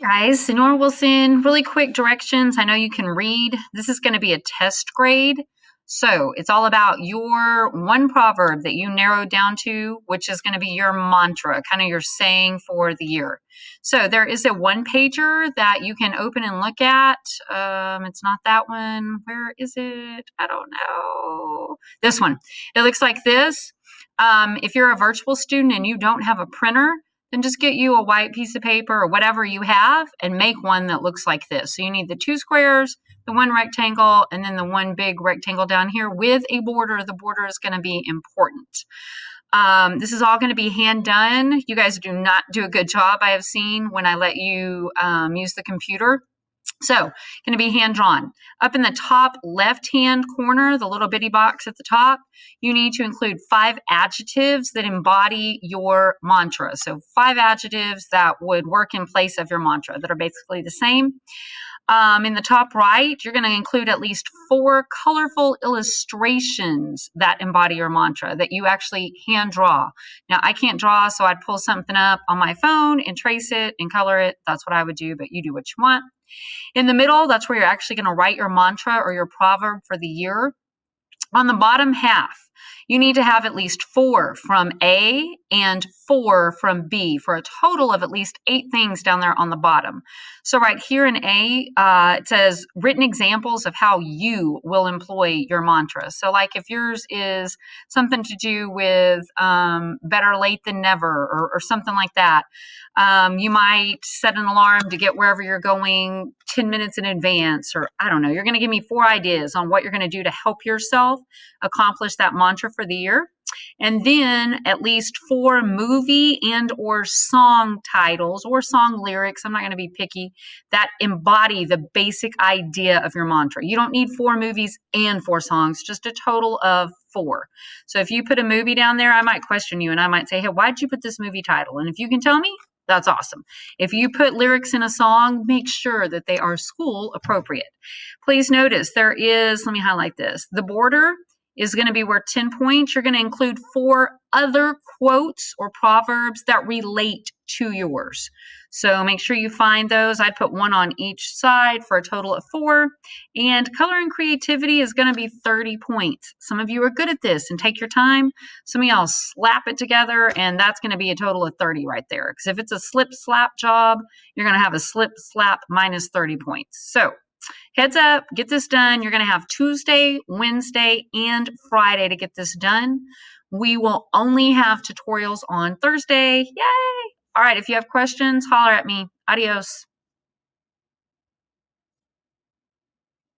guys, Senora Wilson, really quick directions. I know you can read. This is going to be a test grade. So it's all about your one proverb that you narrowed down to, which is going to be your mantra, kind of your saying for the year. So there is a one pager that you can open and look at. Um, it's not that one. Where is it? I don't know. This one. It looks like this. Um, if you're a virtual student and you don't have a printer, then just get you a white piece of paper or whatever you have and make one that looks like this. So you need the two squares, the one rectangle, and then the one big rectangle down here with a border. The border is going to be important. Um, this is all going to be hand done. You guys do not do a good job, I have seen, when I let you um, use the computer. So, going to be hand drawn. Up in the top left hand corner, the little bitty box at the top, you need to include five adjectives that embody your mantra. So, five adjectives that would work in place of your mantra that are basically the same. Um, in the top right, you're going to include at least four colorful illustrations that embody your mantra that you actually hand draw. Now, I can't draw, so I'd pull something up on my phone and trace it and color it. That's what I would do, but you do what you want. In the middle, that's where you're actually going to write your mantra or your proverb for the year. On the bottom half, you need to have at least four from A and four from B for a total of at least eight things down there on the bottom. So right here in A, uh, it says written examples of how you will employ your mantra. So like if yours is something to do with um, better late than never or, or something like that, um, you might set an alarm to get wherever you're going 10 minutes in advance, or I don't know. You're going to give me four ideas on what you're going to do to help yourself accomplish that mantra for the year. And then at least four movie and or song titles or song lyrics i'm not going to be picky that embody the basic idea of your mantra. You don't need four movies and four songs just a total of four. So if you put a movie down there i might question you and i might say hey why did you put this movie title? And if you can tell me that's awesome. If you put lyrics in a song, make sure that they are school appropriate. Please notice there is, let me highlight this, the border is going to be worth 10 points. You're going to include four other quotes or proverbs that relate to yours. So make sure you find those. I'd put one on each side for a total of four. And color and creativity is going to be 30 points. Some of you are good at this and take your time. Some of y'all slap it together, and that's going to be a total of 30 right there. Because if it's a slip slap job, you're going to have a slip slap minus 30 points. So heads up, get this done. You're going to have Tuesday, Wednesday, and Friday to get this done. We will only have tutorials on Thursday. Yay! All right, if you have questions, holler at me. Adios.